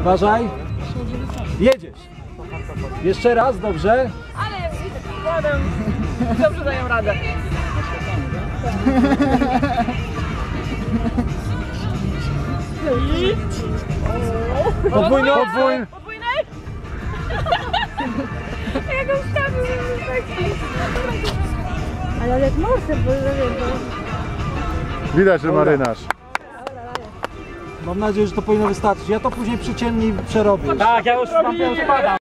Uważaj. Jedziesz. Jeszcze raz, dobrze? Ale potem dobrze dają radę. Podwójny, podwójny. Podwójny? Jak on wstawił, taki... Ale jak morsy, bo ja wiem, Widać, że marynarz. Mam nadzieję, że to powinno wystarczyć. Ja to później przyciemni przerobię. Tak, ja już, ja już padam.